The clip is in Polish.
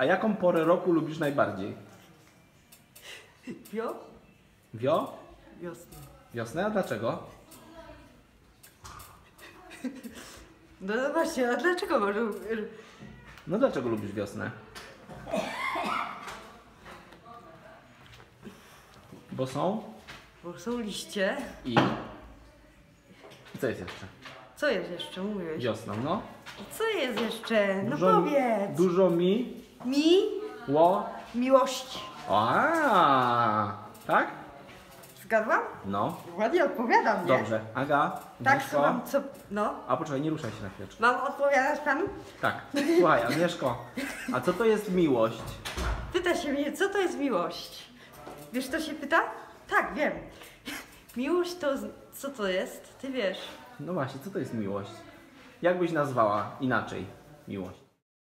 A jaką porę roku lubisz najbardziej? Wio? Wio? Wiosna. Wiosnę? A dlaczego? No, no właśnie, a dlaczego może... No dlaczego lubisz wiosnę? Bo są Bo są liście. i... I co jest jeszcze? Co jest jeszcze, mówiłeś? Wiosną, no. Co jest jeszcze? No Dużo, powiedz. Dużo mi... Mi Ło... miłości. A, tak? Zgadłam? No. Ładnie odpowiadam, nie? Dobrze. Aga, Tak, Agnieszko. słucham, co... No. A poczekaj, nie ruszaj się na chwileczkę. Mam odpowiadać panu? Tak. Słuchaj, Agnieszko, a co to jest miłość? Pyta się mnie, co to jest miłość? Wiesz, kto się pyta? Tak, wiem. Miłość to... z- Co to jest? Ty wiesz. No właśnie, co to jest miłość? Jak byś nazwała inaczej miłość?